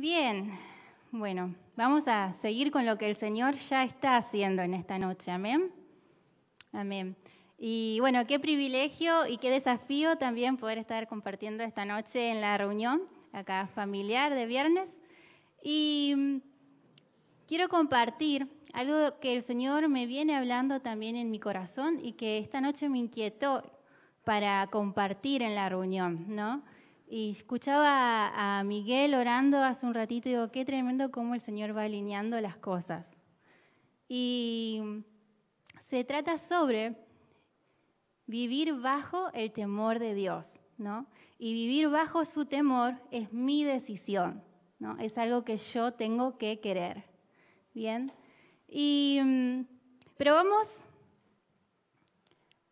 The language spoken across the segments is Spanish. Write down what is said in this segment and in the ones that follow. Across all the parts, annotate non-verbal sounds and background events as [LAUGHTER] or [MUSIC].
Bien, bueno, vamos a seguir con lo que el Señor ya está haciendo en esta noche. Amén. Amén. Y bueno, qué privilegio y qué desafío también poder estar compartiendo esta noche en la reunión acá familiar de viernes. Y mm, quiero compartir algo que el Señor me viene hablando también en mi corazón y que esta noche me inquietó para compartir en la reunión, ¿no? Y escuchaba a Miguel orando hace un ratito y digo, qué tremendo cómo el Señor va alineando las cosas. Y se trata sobre vivir bajo el temor de Dios, ¿no? Y vivir bajo su temor es mi decisión, ¿no? Es algo que yo tengo que querer. Bien. Y, mm, pero vamos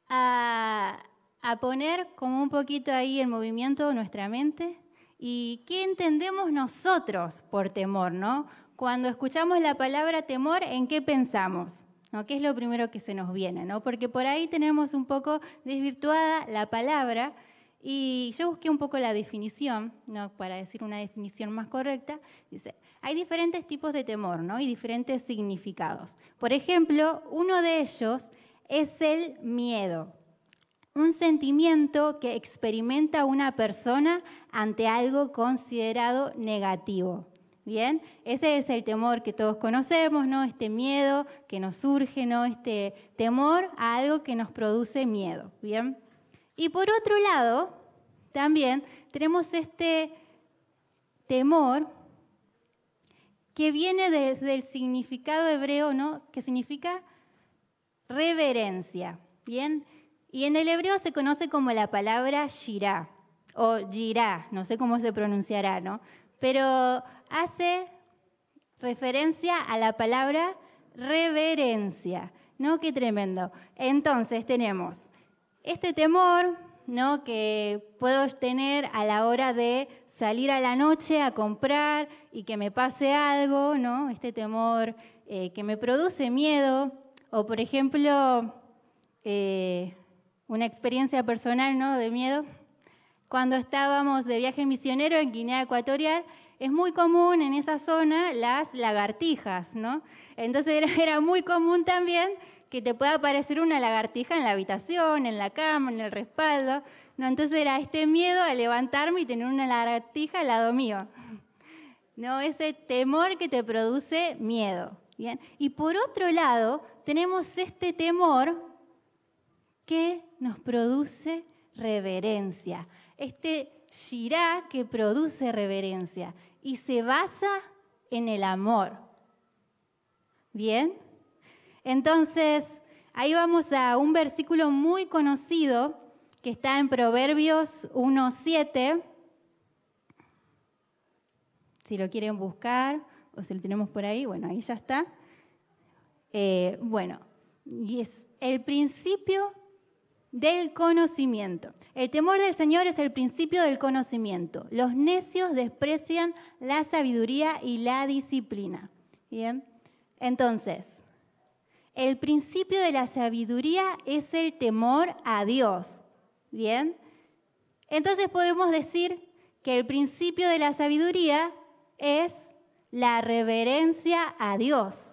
a, a poner como un poquito ahí en movimiento nuestra mente y qué entendemos nosotros por temor, ¿no? Cuando escuchamos la palabra temor, ¿en qué pensamos? ¿No? ¿Qué es lo primero que se nos viene? ¿no? Porque por ahí tenemos un poco desvirtuada la palabra y yo busqué un poco la definición, ¿no? para decir una definición más correcta. Dice, hay diferentes tipos de temor ¿no? y diferentes significados. Por ejemplo, uno de ellos es el miedo un sentimiento que experimenta una persona ante algo considerado negativo. Bien, ese es el temor que todos conocemos, ¿no? Este miedo que nos surge, ¿no? Este temor a algo que nos produce miedo. Bien. Y por otro lado, también tenemos este temor que viene desde el significado hebreo, ¿no? Que significa reverencia. Bien, y en el hebreo se conoce como la palabra shirá o girá, no sé cómo se pronunciará, ¿no? Pero hace referencia a la palabra reverencia, ¿no? Qué tremendo. Entonces tenemos este temor, ¿no? Que puedo tener a la hora de salir a la noche a comprar y que me pase algo, ¿no? Este temor eh, que me produce miedo, o por ejemplo, eh, una experiencia personal ¿no? de miedo. Cuando estábamos de viaje misionero en Guinea Ecuatorial, es muy común en esa zona las lagartijas, ¿no? Entonces era, muy común también que te pueda aparecer una lagartija en la habitación, en la cama, en el respaldo. ¿no? Entonces era este miedo a levantarme y tener una lagartija al lado mío. ¿no? Ese temor que te produce miedo. ¿bien? Y por otro lado, tenemos este temor que nos produce reverencia. Este shirá que produce reverencia y se basa en el amor. ¿Bien? Entonces, ahí vamos a un versículo muy conocido que está en Proverbios 1.7. Si lo quieren buscar o si lo tenemos por ahí, bueno, ahí ya está. Eh, bueno, y es el principio del conocimiento. El temor del Señor es el principio del conocimiento. Los necios desprecian la sabiduría y la disciplina. Bien. Entonces, el principio de la sabiduría es el temor a Dios. Bien. Entonces podemos decir que el principio de la sabiduría es la reverencia a Dios.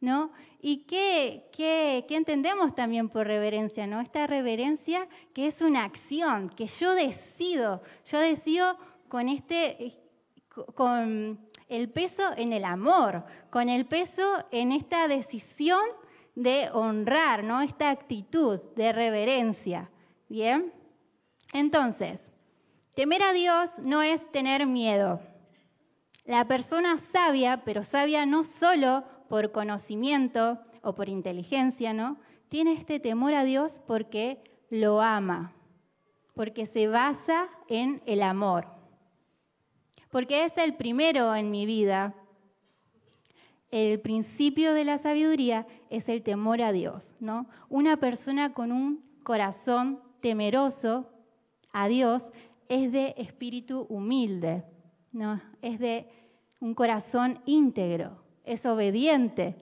¿No? ¿Y qué, qué, entendemos también por reverencia? ¿no? Esta reverencia que es una acción, que yo decido, yo decido con, este, con el peso en el amor, con el peso en esta decisión de honrar, ¿no? esta actitud de reverencia. ¿Bien? Entonces, temer a Dios no es tener miedo. La persona sabia, pero sabia no solo por conocimiento o por inteligencia, ¿no? Tiene este temor a Dios porque lo ama, porque se basa en el amor. Porque es el primero en mi vida. El principio de la sabiduría es el temor a Dios, ¿no? Una persona con un corazón temeroso a Dios es de espíritu humilde, ¿no? Es de un corazón íntegro es obediente.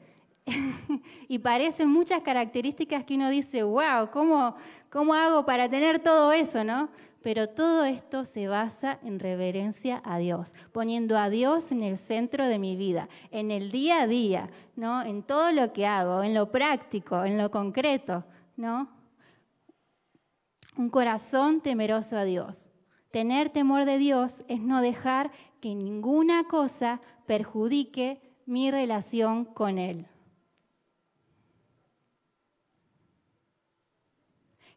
[LAUGHS] y parecen muchas características que uno dice, wow, ¿cómo, ¿cómo hago para tener todo eso? ¿no? pero todo esto se basa en reverencia a Dios, poniendo a Dios en el centro de mi vida, en el día a día, ¿no? En todo lo que hago, en lo práctico, en lo concreto, ¿no? Un corazón temeroso a Dios. Tener temor de Dios es no dejar que ninguna cosa perjudique mi relación con Él.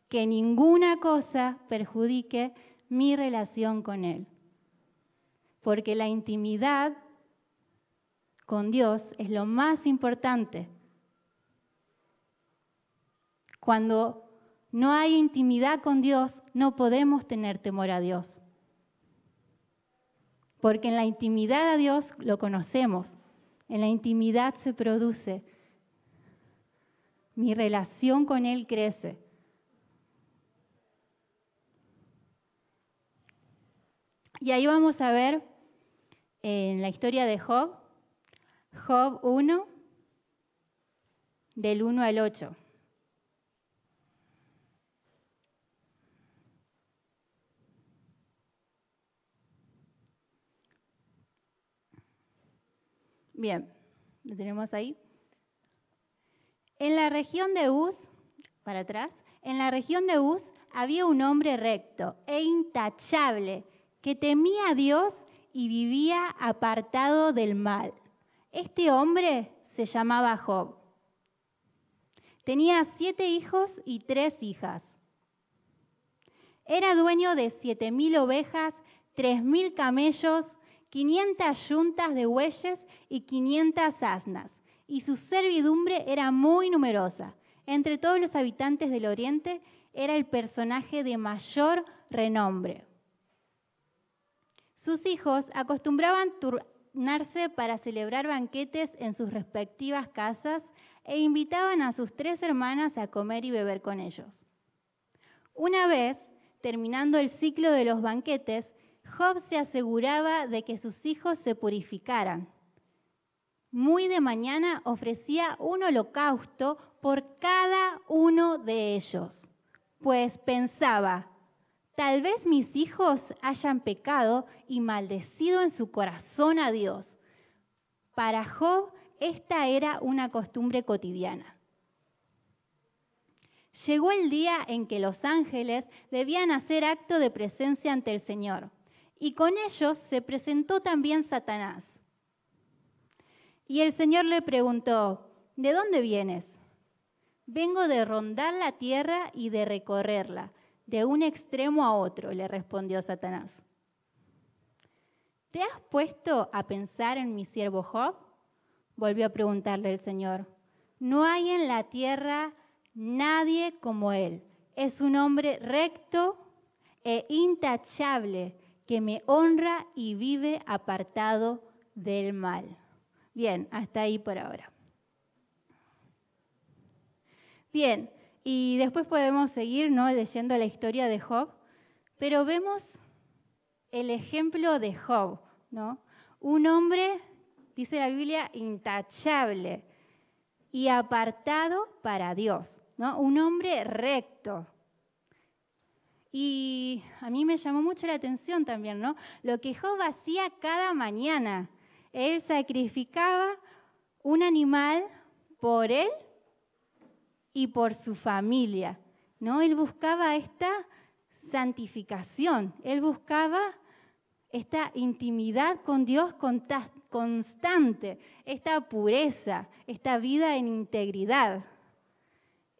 Que ninguna cosa perjudique mi relación con Él. Porque la intimidad con Dios es lo más importante. Cuando no hay intimidad con Dios, no podemos tener temor a Dios. Porque en la intimidad a Dios lo conocemos. En la intimidad se produce. Mi relación con Él crece. Y ahí vamos a ver en la historia de Job, Job 1, del 1 al 8. Bien, lo tenemos ahí. En la región de Uz, para atrás, en la región de Uz había un hombre recto e intachable que temía a Dios y vivía apartado del mal. Este hombre se llamaba Job. Tenía siete hijos y tres hijas. Era dueño de siete mil ovejas, tres mil camellos, 500 yuntas de bueyes y 500 asnas, y su servidumbre era muy numerosa. Entre todos los habitantes del oriente era el personaje de mayor renombre. Sus hijos acostumbraban turnarse para celebrar banquetes en sus respectivas casas e invitaban a sus tres hermanas a comer y beber con ellos. Una vez, terminando el ciclo de los banquetes, Job se aseguraba de que sus hijos se purificaran. Muy de mañana ofrecía un holocausto por cada uno de ellos, pues pensaba, tal vez mis hijos hayan pecado y maldecido en su corazón a Dios. Para Job esta era una costumbre cotidiana. Llegó el día en que los ángeles debían hacer acto de presencia ante el Señor y con ellos se presentó también Satanás. Y el Señor le preguntó, ¿de dónde vienes? Vengo de rondar la tierra y de recorrerla, de un extremo a otro, le respondió Satanás. ¿Te has puesto a pensar en mi siervo Job? Volvió a preguntarle el Señor. No hay en la tierra nadie como él. Es un hombre recto e intachable que me honra y vive apartado del mal. Bien, hasta ahí por ahora. Bien, y después podemos seguir ¿no? leyendo la historia de Job, pero vemos el ejemplo de Job, ¿no? Un hombre, dice la Biblia, intachable y apartado para Dios, ¿no? Un hombre recto, y a mí me llamó mucho la atención también, ¿no? Lo que Job hacía cada mañana. Él sacrificaba un animal por él y por su familia, ¿no? Él buscaba esta santificación, él buscaba esta intimidad con Dios constante, esta pureza, esta vida en integridad.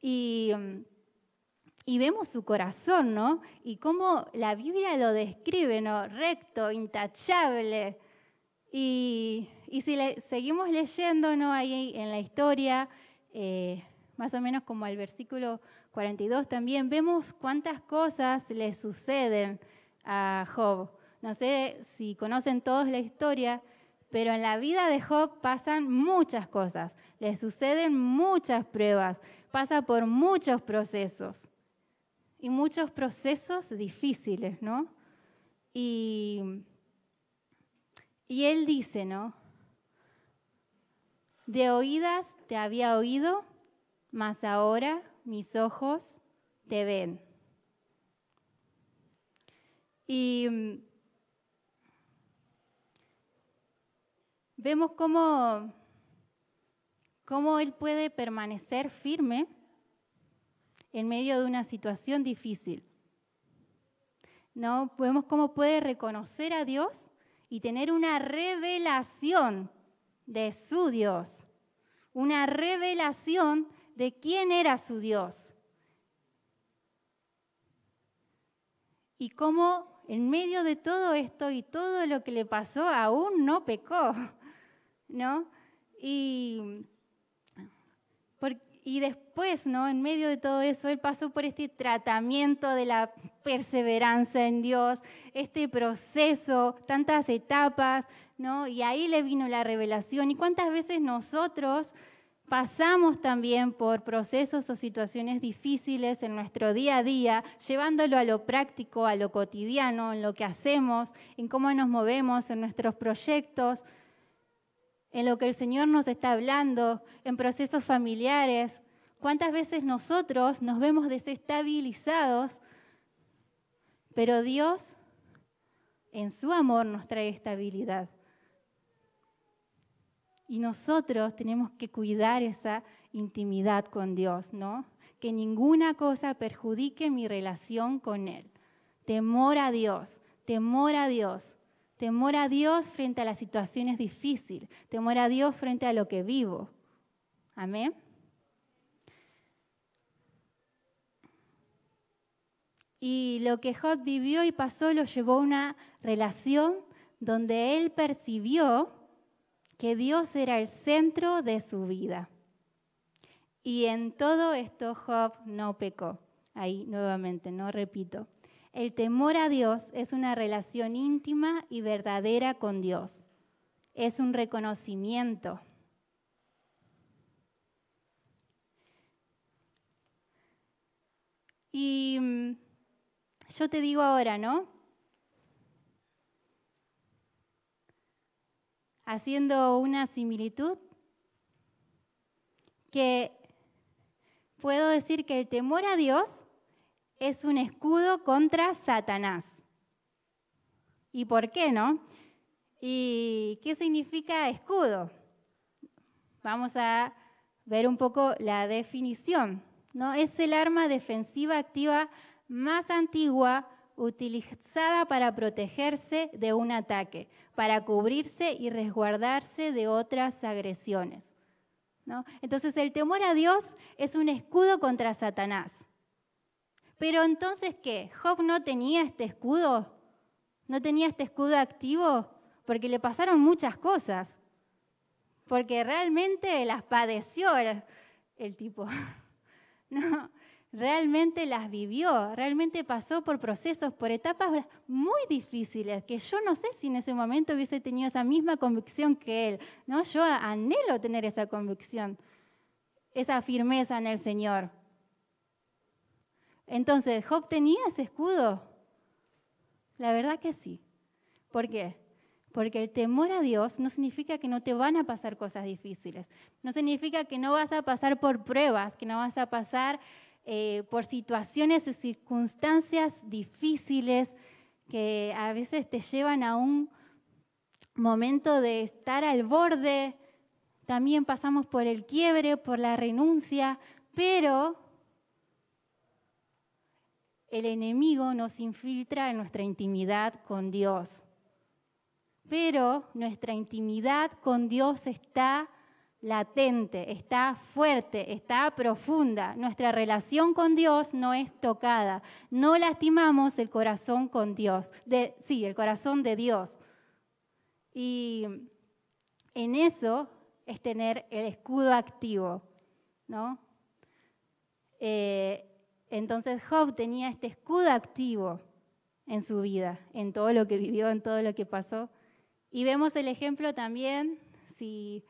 Y mm, y vemos su corazón, ¿no? Y cómo la Biblia lo describe, ¿no? Recto, intachable. Y, si seguimos leyendo, ¿no? Ahí en la historia, eh, más o menos como al versículo 42 también, vemos cuántas cosas le suceden a Job. No sé si conocen todos la historia, pero en la vida de Job pasan muchas cosas, le suceden muchas pruebas, pasa por muchos procesos y muchos procesos difíciles, ¿no? Y, él dice, ¿no? De oídas te había oído, mas ahora mis ojos te ven. Y mm, vemos cómo, cómo él puede permanecer firme en medio de una situación difícil. ¿No? Vemos cómo puede reconocer a Dios y tener una revelación de su Dios, una revelación de quién era su Dios. Y cómo en medio de todo esto y todo lo que le pasó aún no pecó, [LAUGHS] ¿no? Y, y después, ¿no? En medio de todo eso, él pasó por este tratamiento de la perseverancia en Dios, este proceso, tantas etapas, ¿no? Y ahí le vino la revelación. ¿Y cuántas veces nosotros pasamos también por procesos o situaciones difíciles en nuestro día a día, llevándolo a lo práctico, a lo cotidiano, en lo que hacemos, en cómo nos movemos, en nuestros proyectos? En lo que el Señor nos está hablando, en procesos familiares. ¿Cuántas veces nosotros nos vemos desestabilizados? Pero Dios, en su amor, nos trae estabilidad. Y nosotros tenemos que cuidar esa intimidad con Dios, ¿no? Que ninguna cosa perjudique mi relación con Él. Temor a Dios, temor a Dios. Temor a Dios frente a las situaciones difíciles. Temor a Dios frente a lo que vivo. Amén. Y lo que Job vivió y pasó lo llevó a una relación donde él percibió que Dios era el centro de su vida. Y en todo esto Job no pecó. Ahí nuevamente, no repito. El temor a Dios es una relación íntima y verdadera con Dios. Es un reconocimiento. Y mm, yo te digo ahora, ¿no? Haciendo una similitud, que puedo decir que el temor a Dios es un escudo contra Satanás. ¿Y por qué no? ¿Y qué significa escudo? Vamos a ver un poco la definición. ¿no? Es el arma defensiva activa más antigua utilizada para protegerse de un ataque, para cubrirse y resguardarse de otras agresiones. ¿no? Entonces el temor a Dios es un escudo contra Satanás. Pero entonces, ¿qué? ¿Job no tenía este escudo? ¿No tenía este escudo activo? Porque le pasaron muchas cosas. Porque realmente las padeció el, tipo. [LAUGHS] No, realmente las vivió, realmente pasó por procesos, por etapas muy difíciles, que yo no sé si en ese momento hubiese tenido esa misma convicción que él. ¿no? Yo anhelo tener esa convicción, esa firmeza en el Señor. Entonces, ¿Job tenía ese escudo? La verdad que sí. ¿Por qué? Porque el temor a Dios no significa que no te van a pasar cosas difíciles. No significa que no vas a pasar por pruebas, que no vas a pasar eh, por situaciones y circunstancias difíciles que a veces te llevan a un momento de estar al borde. También pasamos por el quiebre, por la renuncia, pero el enemigo nos infiltra en nuestra intimidad con Dios. Pero nuestra intimidad con Dios está latente, está fuerte, está profunda. Nuestra relación con Dios no es tocada. No lastimamos el corazón con Dios. sí, el corazón de Dios. Y en eso es tener el escudo activo, ¿no? Eh, entonces Job tenía este escudo activo en su vida, en todo lo que vivió, en todo lo que pasó. Y vemos el ejemplo también, si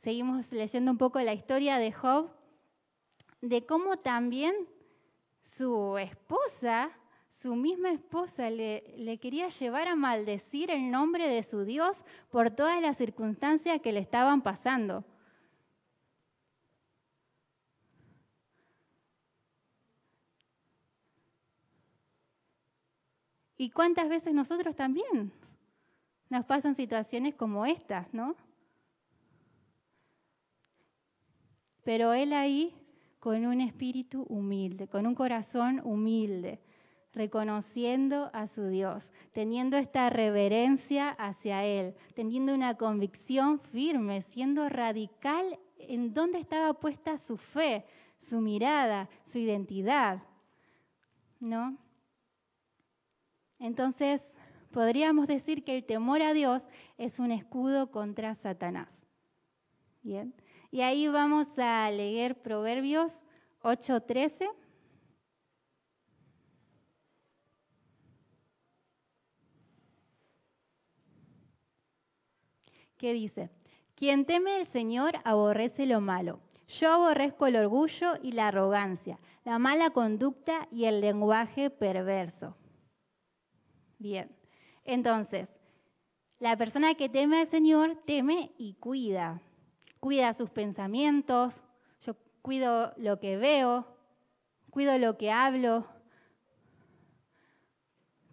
seguimos leyendo un poco la historia de Job, de cómo también su esposa, su misma esposa, le, le, quería llevar a maldecir el nombre de su Dios por todas las circunstancias que le estaban pasando. ¿Y cuántas veces nosotros también nos pasan situaciones como estas, no? Pero Él ahí con un espíritu humilde, con un corazón humilde, reconociendo a su Dios, teniendo esta reverencia hacia Él, teniendo una convicción firme, siendo radical en dónde estaba puesta su fe, su mirada, su identidad. ¿No? Entonces, podríamos decir que el temor a Dios es un escudo contra Satanás. Bien. Y ahí vamos a leer Proverbios 8:13. ¿Qué dice? Quien teme al Señor aborrece lo malo. Yo aborrezco el orgullo y la arrogancia, la mala conducta y el lenguaje perverso. Bien, entonces, la persona que teme al Señor teme y cuida. Cuida sus pensamientos, yo cuido lo que veo, cuido lo que hablo.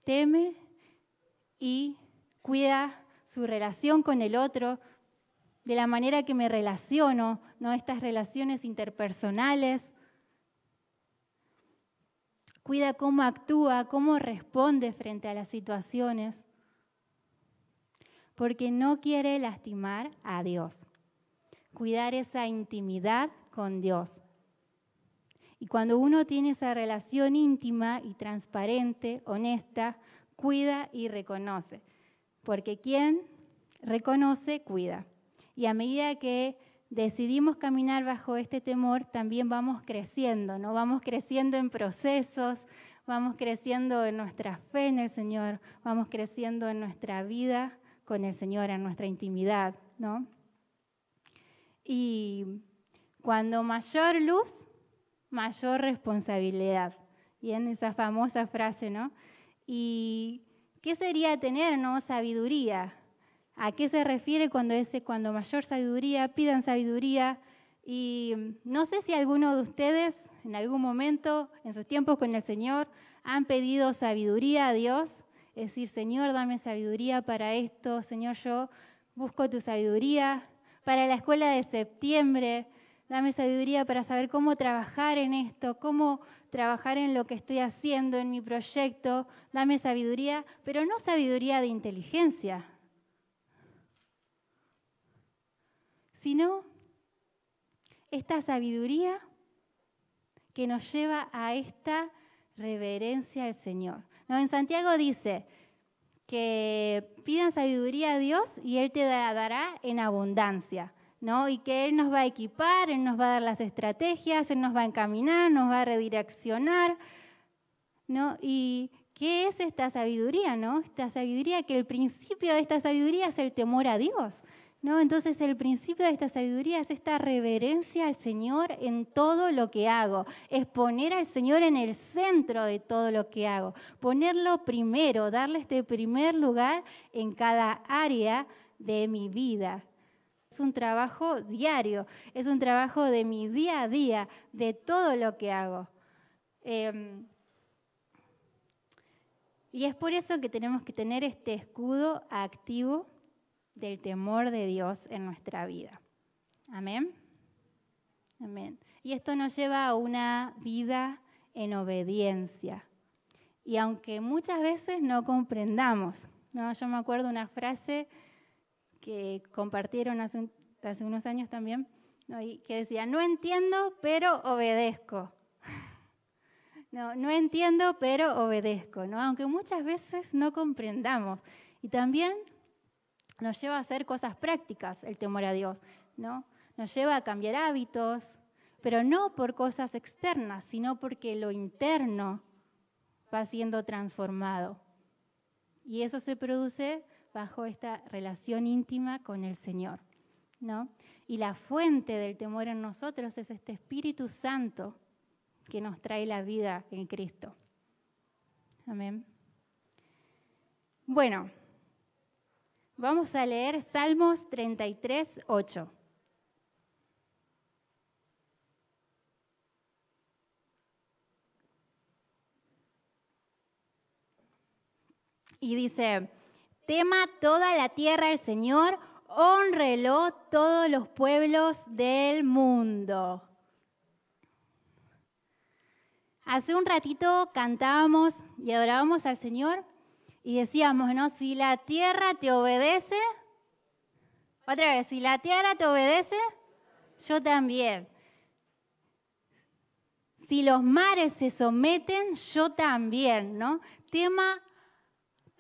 Teme y cuida su relación con el otro, de la manera que me relaciono, ¿no? estas relaciones interpersonales. Cuida cómo actúa, cómo responde frente a las situaciones, porque no quiere lastimar a Dios. Cuidar esa intimidad con Dios. Y cuando uno tiene esa relación íntima y transparente, honesta, cuida y reconoce. Porque quien reconoce, cuida. Y a medida que decidimos caminar bajo este temor, también vamos creciendo, ¿no? Vamos creciendo en procesos, vamos creciendo en nuestra fe en el Señor, vamos creciendo en nuestra vida con el Señor, en nuestra intimidad, ¿no? Y cuando mayor luz, mayor responsabilidad. Y en esa famosa frase, ¿no? ¿Y qué sería tener, no? Sabiduría. ¿A qué se refiere cuando dice cuando mayor sabiduría, pidan sabiduría? Y no sé si alguno de ustedes en algún momento, en sus tiempos con el Señor, han pedido sabiduría a Dios. Es decir, Señor, dame sabiduría para esto. Señor, yo busco tu sabiduría. Para la escuela de septiembre, dame sabiduría para saber cómo trabajar en esto, cómo trabajar en lo que estoy haciendo, en mi proyecto. Dame sabiduría, pero no sabiduría de inteligencia, sino esta sabiduría que nos lleva a esta reverencia al Señor. ¿No? En Santiago dice que pidan sabiduría a Dios y Él te dará en abundancia. ¿no? Y que Él nos va a equipar, Él nos va a dar las estrategias, Él nos va a encaminar, nos va a redireccionar. ¿no? ¿Y qué es esta sabiduría? ¿no? Esta sabiduría, que el principio de esta sabiduría es el temor a Dios. ¿No? Entonces el principio de esta sabiduría es esta reverencia al Señor en todo lo que hago, es poner al Señor en el centro de todo lo que hago, ponerlo primero, darle este primer lugar en cada área de mi vida. Es un trabajo diario, es un trabajo de mi día a día, de todo lo que hago. Em, y es por eso que tenemos que tener este escudo activo del temor de Dios en nuestra vida. Amén. Amén. Y esto nos lleva a una vida en obediencia. Y aunque muchas veces no comprendamos, ¿no? yo me acuerdo una frase que compartieron hace, unos años también, que decía, no entiendo, pero obedezco. [LAUGHS] No, no entiendo, pero obedezco, ¿no? aunque muchas veces no comprendamos. Y también nos lleva a hacer cosas prácticas el temor a Dios, ¿no? Nos lleva a cambiar hábitos, pero no por cosas externas, sino porque lo interno va siendo transformado. Y eso se produce bajo esta relación íntima con el Señor, ¿no? Y la fuente del temor en nosotros es este Espíritu Santo que nos trae la vida en Cristo. Amén. Bueno, Vamos a leer Salmos 33, 8. Y dice, tema toda la tierra el Señor, honrelo todos los pueblos del mundo. Hace un ratito cantábamos y adorábamos al Señor y decíamos, ¿no? Si la tierra te obedece, otra vez, si la tierra te obedece, yo también. Si los mares se someten, yo también, ¿no? Tema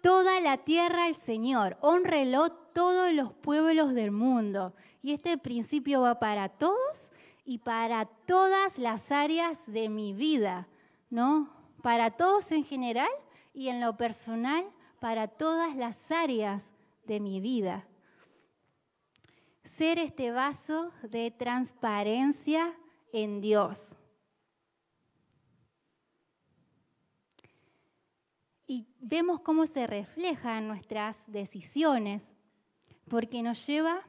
toda la tierra al Señor, honrelo todos los pueblos del mundo. Y este principio va para todos y para todas las áreas de mi vida, ¿no? Para todos en general y en lo personal, para todas las áreas de mi vida. Ser este vaso de transparencia en Dios. Y vemos cómo se refleja en nuestras decisiones, porque nos lleva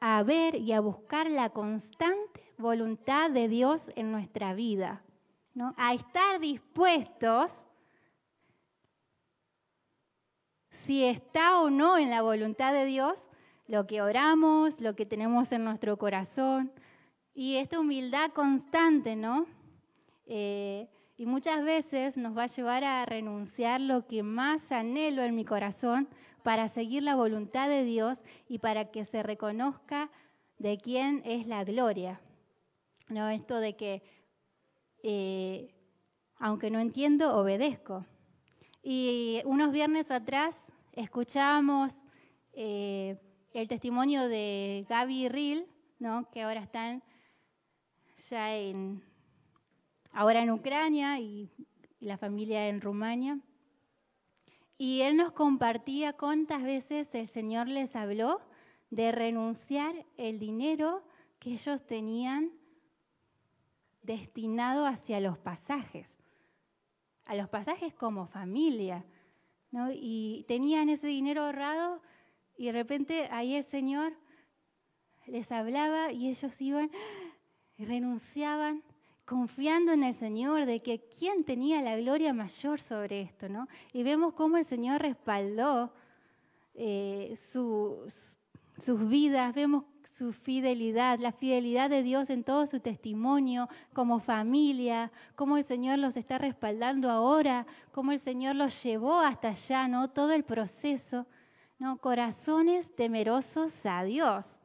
a ver y a buscar la constante voluntad de Dios en nuestra vida, ¿no? a estar dispuestos, si está o no en la voluntad de Dios, lo que oramos, lo que tenemos en nuestro corazón, y esta humildad constante, ¿no? Eh, y muchas veces nos va a llevar a renunciar lo que más anhelo en mi corazón para seguir la voluntad de Dios y para que se reconozca de quién es la gloria. ¿No? Esto de que, eh, aunque no entiendo, obedezco. Y unos viernes atrás escuchábamos eh, el testimonio de Gaby Ril, ¿no? que ahora están ya en, ahora en Ucrania y, la familia en Rumania. Y él nos compartía cuántas veces el Señor les habló de renunciar el dinero que ellos tenían destinado hacia los pasajes, a los pasajes como familia. Y tenían ese dinero ahorrado y de repente ahí el Señor les hablaba y ellos iban y renunciaban confiando en el Señor, de que quién tenía la gloria mayor sobre esto, ¿no? Y vemos cómo el Señor respaldó eh, sus, vidas, vemos su fidelidad, la fidelidad de Dios en todo su testimonio como familia, cómo el Señor los está respaldando ahora, cómo el Señor los llevó hasta allá, ¿no? Todo el proceso, ¿no? Corazones temerosos a Dios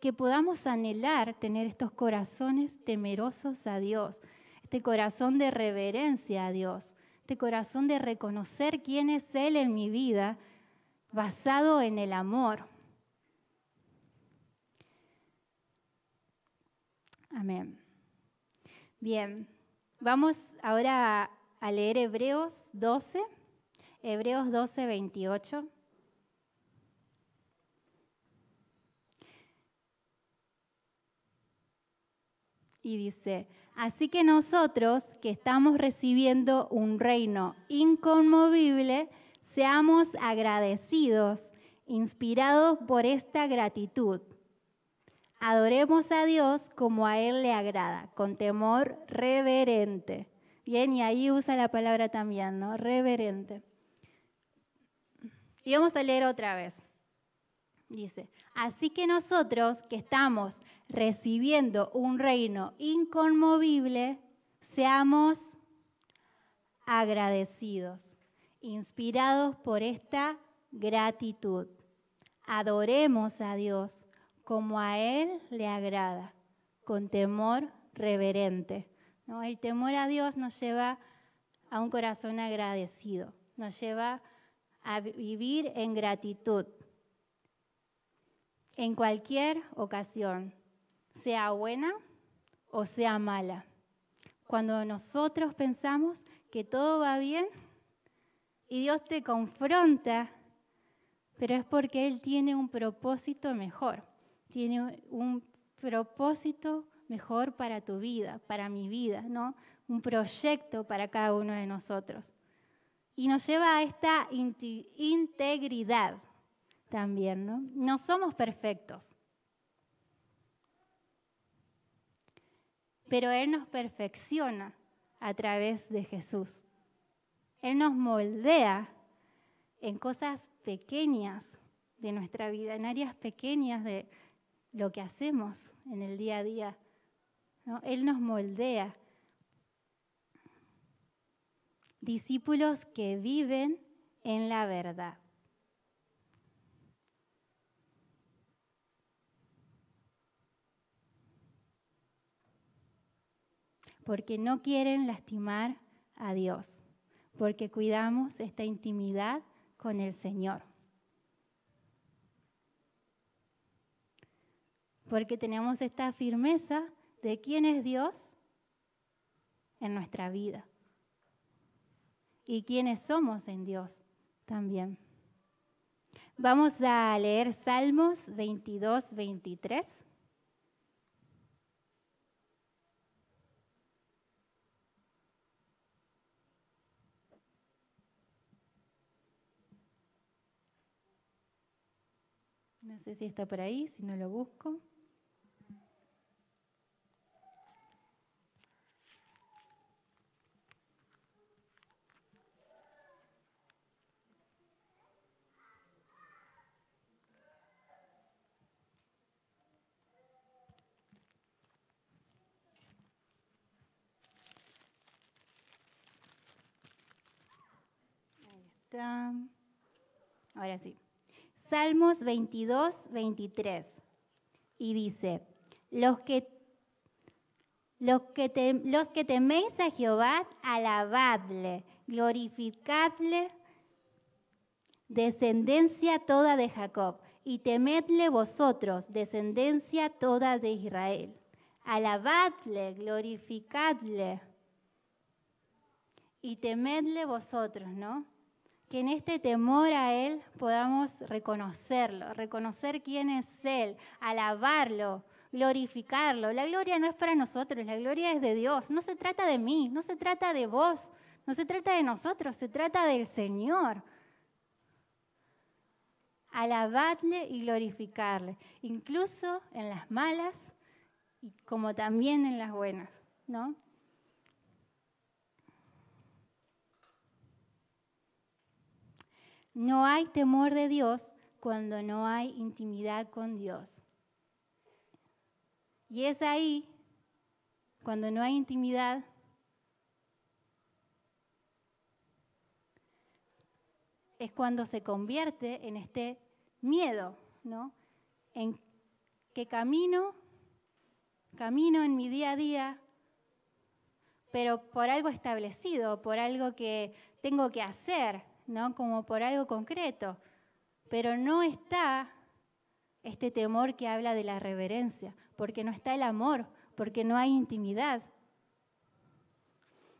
que podamos anhelar tener estos corazones temerosos a Dios, este corazón de reverencia a Dios, este corazón de reconocer quién es Él en mi vida, basado en el amor. Amén. Bien, vamos ahora a leer Hebreos 12, Hebreos 12, 28. Y dice, así que nosotros que estamos recibiendo un reino inconmovible, seamos agradecidos, inspirados por esta gratitud. Adoremos a Dios como a Él le agrada, con temor reverente. Bien, y ahí usa la palabra también, ¿no? Reverente. Y vamos a leer otra vez. Dice, así que nosotros que estamos recibiendo un reino inconmovible, seamos agradecidos, inspirados por esta gratitud. Adoremos a Dios como a Él le agrada, con temor reverente. ¿no? El temor a Dios nos lleva a un corazón agradecido, nos lleva a vivir en gratitud en cualquier ocasión sea buena o sea mala. Cuando nosotros pensamos que todo va bien y Dios te confronta, pero es porque Él tiene un propósito mejor, tiene un propósito mejor para tu vida, para mi vida, ¿no? Un proyecto para cada uno de nosotros. Y nos lleva a esta integridad también, ¿no? No somos perfectos. pero Él nos perfecciona a través de Jesús. Él nos moldea en cosas pequeñas de nuestra vida, en áreas pequeñas de lo que hacemos en el día a día. Él nos moldea. Discípulos que viven en la verdad. Porque no quieren lastimar a Dios, porque cuidamos esta intimidad con el Señor. Porque tenemos esta firmeza de quién es Dios en nuestra vida y quiénes somos en Dios también. Vamos a leer Salmos 22, 23. No sé si está por ahí, si no lo busco. Ahora sí. Salmos 22, 23. Y dice, los que, los que, los que teméis a Jehová, alabadle, glorificadle, descendencia toda de Jacob, y temedle vosotros, descendencia toda de Israel. Alabadle, glorificadle, y temedle vosotros, ¿no? Que en este temor a Él podamos reconocerlo, reconocer quién es Él, alabarlo, glorificarlo. La gloria no es para nosotros, la gloria es de Dios. No se trata de mí, no se trata de vos, no se trata de nosotros, se trata del Señor. Alabadle y glorificarle, incluso en las malas y como también en las buenas, ¿no? No hay temor de Dios cuando no hay intimidad con Dios. Y es ahí, cuando no hay intimidad, es cuando se convierte en este miedo, ¿no? En que camino, camino en mi día a día, pero por algo establecido, por algo que tengo que hacer, ¿no? Como por algo concreto. Pero no está este temor que habla de la reverencia, porque no está el amor, porque no hay intimidad.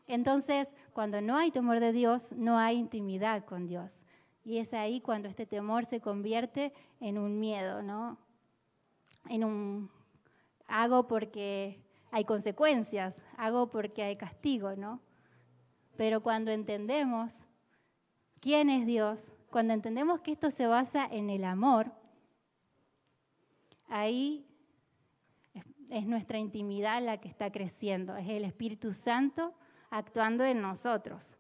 Entonces, cuando no hay temor de Dios, no hay intimidad con Dios. Y es ahí cuando este temor se convierte en un miedo, ¿no? En un hago porque hay consecuencias, hago porque hay castigo, ¿no? Pero cuando entendemos quién es Dios, cuando entendemos que esto se basa en el amor, ahí es nuestra intimidad la que está creciendo, es el Espíritu Santo actuando en nosotros.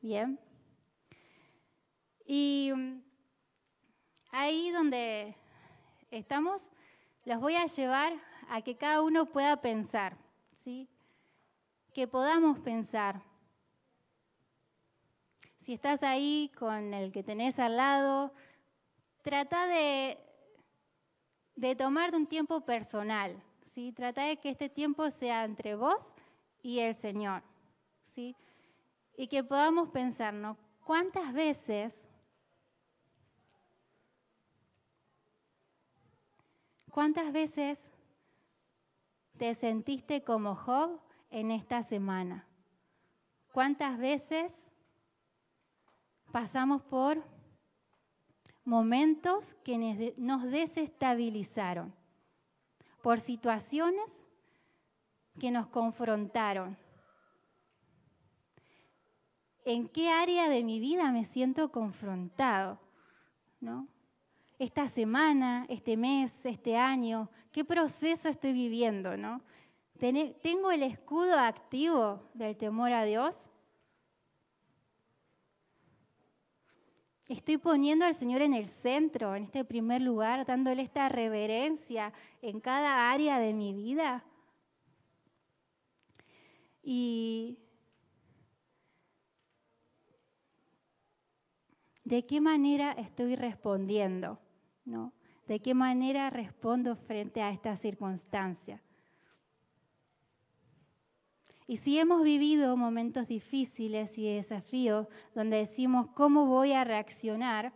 Bien. Y mm, ahí donde estamos, los voy a llevar a que cada uno pueda pensar, ¿sí? Que podamos pensar si estás ahí con el que tenés al lado, trata de, de un tiempo personal, ¿sí? Trata de que este tiempo sea entre vos y el Señor, ¿sí? Y que podamos pensarnos, ¿cuántas veces ¿Cuántas veces te sentiste como Job en esta semana? ¿Cuántas veces pasamos por momentos que nos desestabilizaron, por situaciones que nos confrontaron. ¿En qué área de mi vida me siento confrontado? ¿No? Esta semana, este mes, este año, ¿qué proceso estoy viviendo? ¿no? ¿Tengo el escudo activo del temor a Dios? Estoy poniendo al Señor en el centro, en este primer lugar, dándole esta reverencia en cada área de mi vida. Y de qué manera estoy respondiendo, ¿no? ¿De qué manera respondo frente a esta circunstancia? Y si hemos vivido momentos difíciles y desafíos donde decimos, ¿cómo voy a reaccionar?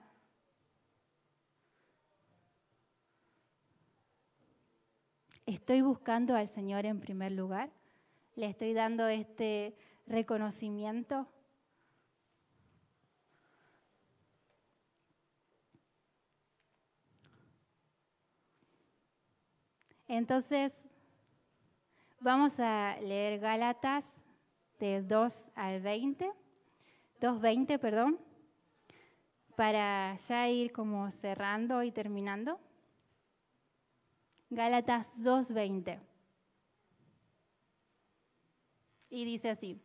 ¿Estoy buscando al Señor en primer lugar? ¿Le estoy dando este reconocimiento? Entonces, vamos a leer Gálatas del 2 al 20, 2.20, perdón, para ya ir como cerrando y terminando. Gálatas 2.20. Y dice así,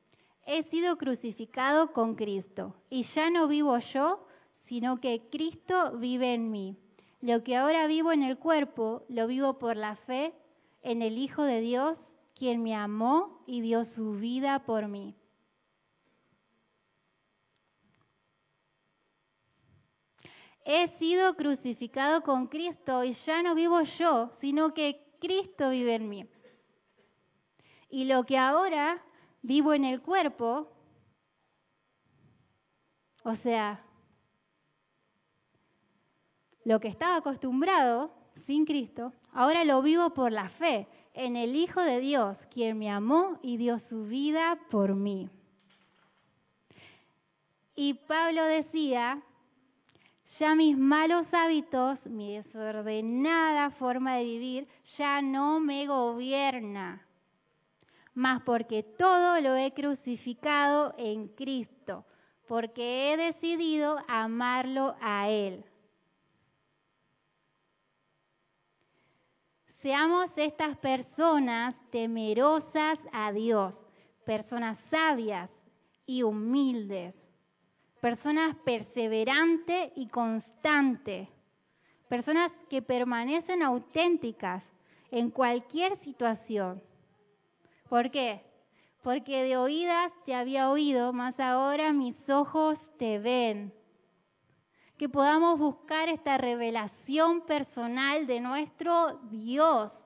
he sido crucificado con Cristo y ya no vivo yo, sino que Cristo vive en mí. Lo que ahora vivo en el cuerpo, lo vivo por la fe en el Hijo de Dios, quien me amó y dio su vida por mí. He sido crucificado con Cristo y ya no vivo yo, sino que Cristo vive en mí. Y lo que ahora vivo en el cuerpo, o sea, lo que estaba acostumbrado sin Cristo, ahora lo vivo por la fe en el Hijo de Dios, quien me amó y dio su vida por mí. Y Pablo decía, ya mis malos hábitos, mi desordenada forma de vivir, ya no me gobierna, mas porque todo lo he crucificado en Cristo, porque he decidido amarlo a Él Seamos estas personas temerosas a Dios, personas sabias y humildes, personas perseverantes y constantes, personas que permanecen auténticas en cualquier situación. ¿Por qué? Porque de oídas te había oído, mas ahora mis ojos te ven que podamos buscar esta revelación personal de nuestro Dios,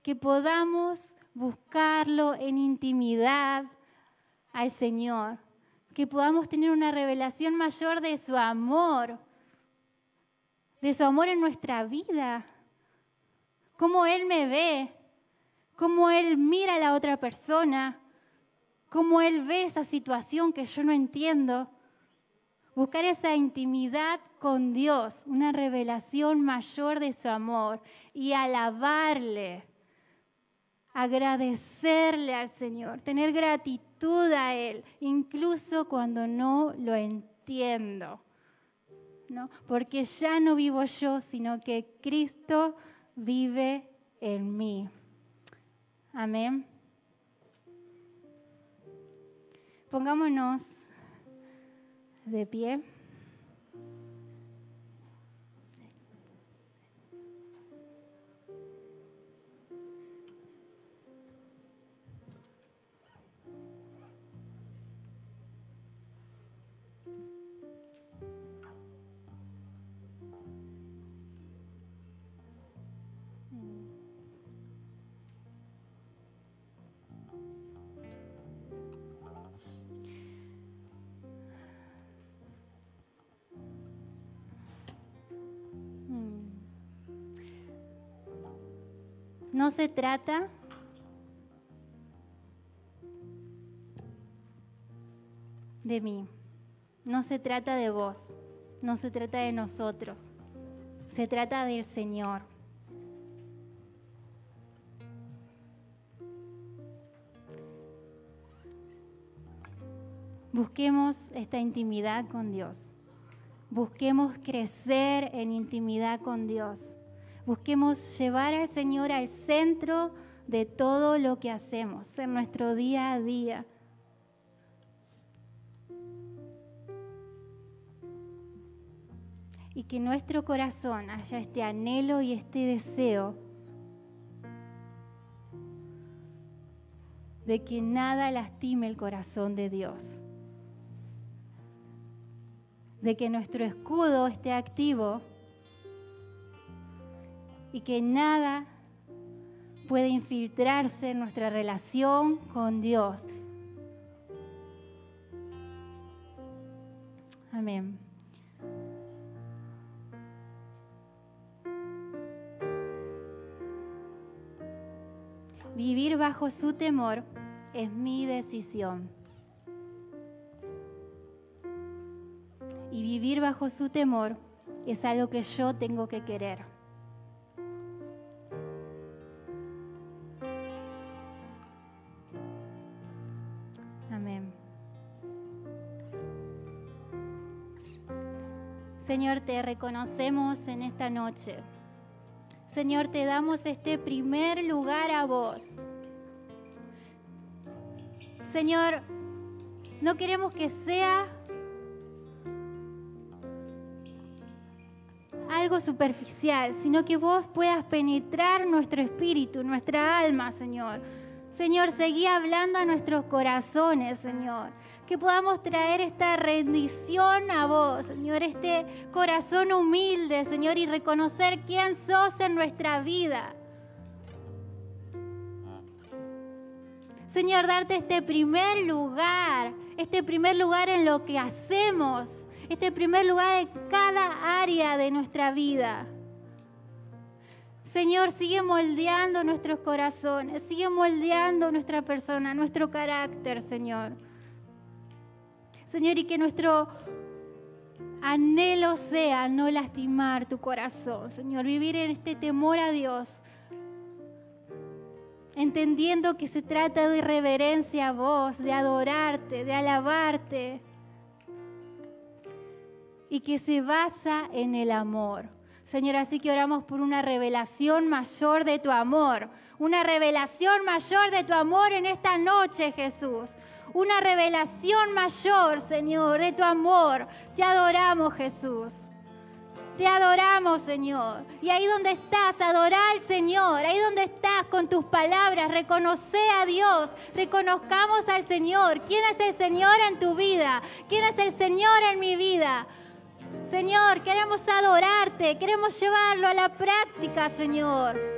que podamos buscarlo en intimidad al Señor, que podamos tener una revelación mayor de su amor, de su amor en nuestra vida, cómo Él me ve, cómo Él mira a la otra persona, cómo Él ve esa situación que yo no entiendo buscar esa intimidad con Dios, una revelación mayor de su amor y alabarle, agradecerle al Señor, tener gratitud a Él, incluso cuando no lo entiendo. ¿no? Porque ya no vivo yo, sino que Cristo vive en mí. Amén. Pongámonos de pie. No se trata de mí, no se trata de vos, no se trata de nosotros, se trata del Señor. Busquemos esta intimidad con Dios. Busquemos crecer en intimidad con Dios. Busquemos llevar al Señor al centro de todo lo que hacemos, en nuestro día a día. y que nuestro corazón haya este anhelo y este deseo de que nada lastime el corazón de Dios, de que nuestro escudo esté activo y que nada puede infiltrarse en nuestra relación con Dios. Amén. Vivir bajo su temor es mi decisión. Y vivir bajo su temor es algo que yo tengo que querer. Señor, te reconocemos en esta noche. Señor, te damos este primer lugar a vos. Señor, no queremos que sea algo superficial, sino que vos puedas penetrar nuestro espíritu, nuestra alma, Señor. Señor, seguí hablando a nuestros corazones, Señor. Que podamos traer esta rendición a vos, Señor, este corazón humilde, Señor, y reconocer quién sos en nuestra vida. Señor, darte este primer lugar, este primer lugar en lo que hacemos, este primer lugar en cada área de nuestra vida. Señor, sigue moldeando nuestros corazones, sigue moldeando nuestra persona, nuestro carácter, Señor. Señor, y que nuestro anhelo sea no lastimar tu corazón, Señor, vivir en este temor a Dios, entendiendo que se trata de reverencia a vos, de adorarte, de alabarte, y que se basa en el amor. Señor, así que oramos por una revelación mayor de tu amor, una revelación mayor de tu amor en esta noche, Jesús. Una revelación mayor, Señor, de tu amor. Te adoramos, Jesús. Te adoramos, Señor. Y ahí donde estás, adora al Señor. Ahí donde estás con tus palabras, reconoce a Dios. Reconozcamos al Señor. ¿Quién es el Señor en tu vida? ¿Quién es el Señor en mi vida? Señor, queremos adorarte, queremos llevarlo a la práctica, Señor.